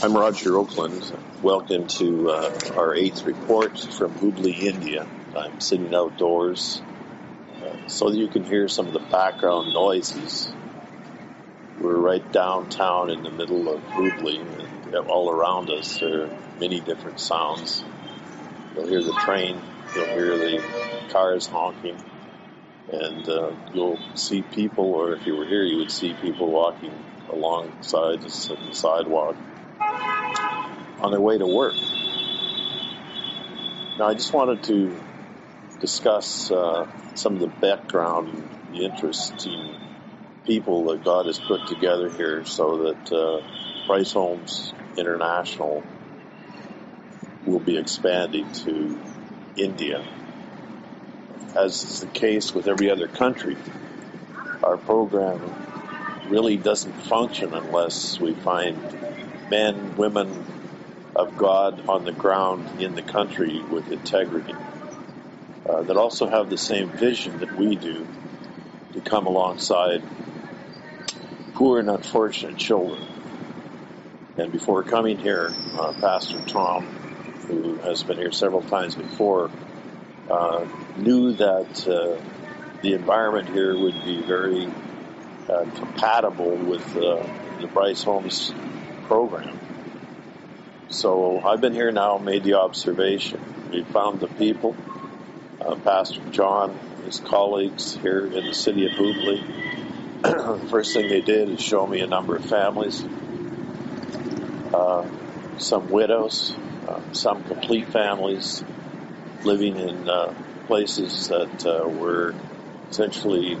I'm Roger Oakland. Welcome to uh, our eighth report from Hubli, India. I'm sitting outdoors uh, so that you can hear some of the background noises. We're right downtown in the middle of Hubli, and all around us are many different sounds. You'll hear the train, you'll hear the cars honking, and uh, you'll see people, or if you were here, you would see people walking alongside the sidewalk on their way to work. Now, I just wanted to discuss uh, some of the background and the interesting people that God has put together here so that uh, Bryce Homes International will be expanding to India. As is the case with every other country, our program really doesn't function unless we find men, women of God on the ground in the country with integrity uh, that also have the same vision that we do to come alongside poor and unfortunate children. And before coming here, uh, Pastor Tom, who has been here several times before, uh, knew that uh, the environment here would be very uh, compatible with uh, the Bryce Homes program. So I've been here now, made the observation. We found the people, uh, Pastor John, his colleagues here in the city of the first thing they did is show me a number of families, uh, some widows, uh, some complete families living in uh, places that uh, were essentially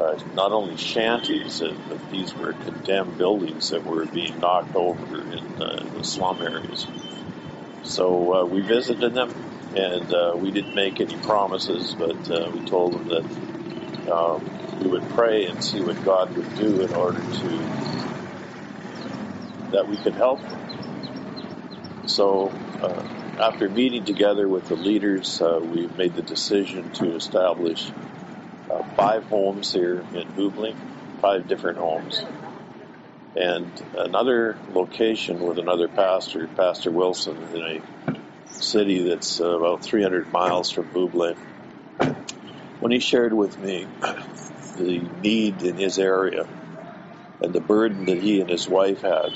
uh, not only shanties, uh, but these were condemned buildings that were being knocked over in, uh, the slum areas. So uh, we visited them, and uh, we didn't make any promises, but uh, we told them that um, we would pray and see what God would do in order to that we could help them. So after meeting together with the leaders, we made the decision to establish uh, five homes here in Hubli, five different homes. And another location with another pastor, Pastor Wilson, in a city that's about 300 miles from Hubli. When he shared with me the need in his area and the burden that he and his wife had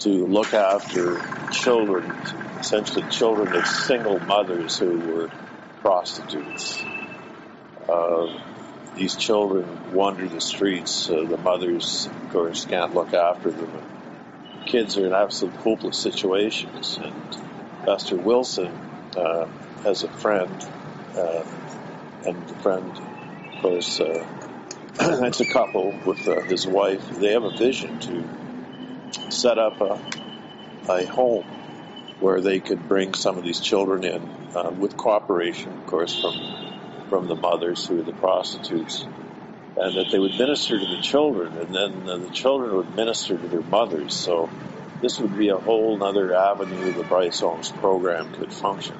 to look after children, essentially children of single mothers who were prostitutes uh, these children wander the streets. Uh, the mothers, of course, can't look after them. Kids are in absolute hopeless situations. And Pastor Wilson uh, has a friend, uh, and the friend, of course, uh, it's a couple with uh, his wife. They have a vision to set up a, a home where they could bring some of these children in with cooperation, of course, from from the mothers who are the prostitutes, and that they would minister to the children, and then the children would minister to their mothers. So this would be a whole other avenue the Bryce Homes program could function.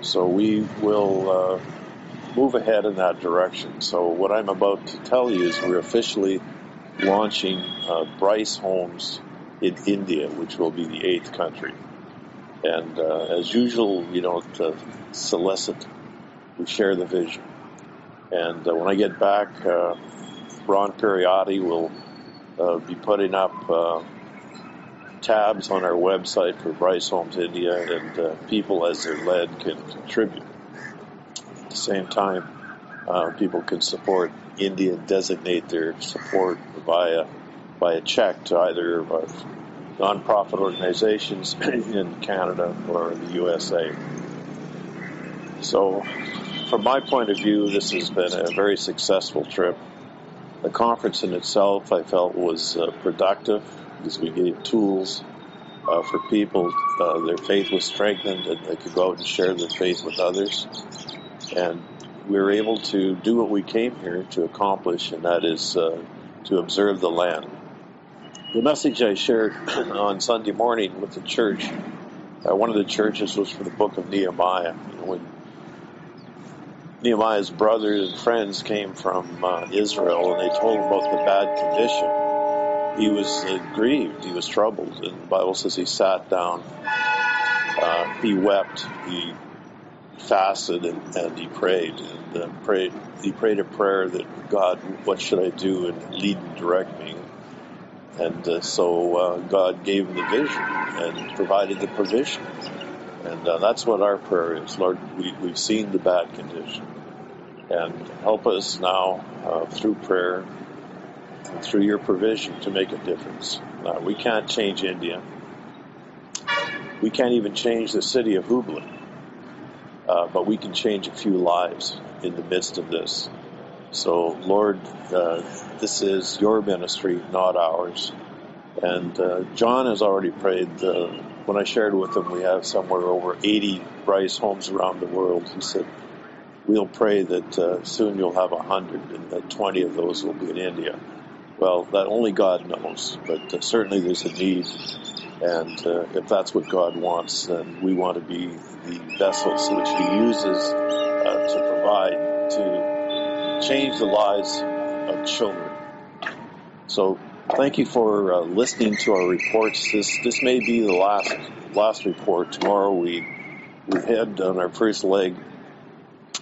So we will uh, move ahead in that direction. So what I'm about to tell you is we're officially launching uh, Bryce Homes in India, which will be the eighth country. And uh, as usual, we don't solicit we share the vision. And uh, when I get back, uh, Ron Periotti will uh, be putting up uh, tabs on our website for Bryce Homes India, and uh, people as they're led can contribute. At the same time, uh, people can support India, designate their support via by a check to either nonprofit organizations in Canada or the USA. So from my point of view, this has been a very successful trip. The conference in itself, I felt, was uh, productive because we gave tools uh, for people. Uh, their faith was strengthened and they could go out and share their faith with others. And we were able to do what we came here to accomplish, and that is uh, to observe the land. The message I shared on Sunday morning with the church, uh, one of the churches was from the book of Nehemiah. You know, when Nehemiah's brothers and friends came from uh, Israel and they told him about the bad condition he was uh, grieved, he was troubled, and the Bible says he sat down, uh, he wept, he fasted, and, and he prayed, and uh, prayed. He prayed a prayer that God, what should I do, and lead and direct me. And uh, so uh, God gave him the vision and provided the provision. And uh, that's what our prayer is. Lord, we, we've seen the bad condition. And help us now uh, through prayer and through your provision to make a difference. Uh, we can't change India. We can't even change the city of Hubli. Uh, but we can change a few lives in the midst of this. So, Lord, uh, this is your ministry, not ours. And uh, John has already prayed. Uh, when I shared with him, we have somewhere over 80 Bryce homes around the world. He said, We'll pray that uh, soon you'll have 100 and that 20 of those will be in India. Well, that only God knows, but uh, certainly there's a need. And uh, if that's what God wants, then we want to be the vessels which He uses to provide to change the lives of children. So thank you for uh, listening to our reports. This this may be the last last report. Tomorrow we we head on our first leg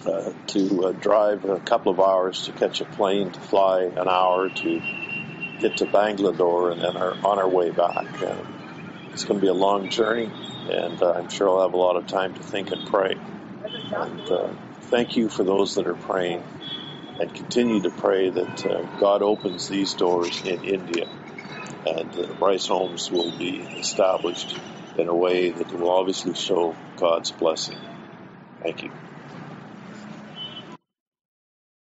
uh, to uh, drive a couple of hours to catch a plane to fly an hour to get to Bangalore and then are on our way back. it's going to be a long journey, and uh, I'm sure I'll have a lot of time to think and pray. And uh, thank you for those that are praying and continue to pray that uh, God opens these doors in India and uh, Bryce Homes will be established in a way that will obviously show God's blessing. Thank you.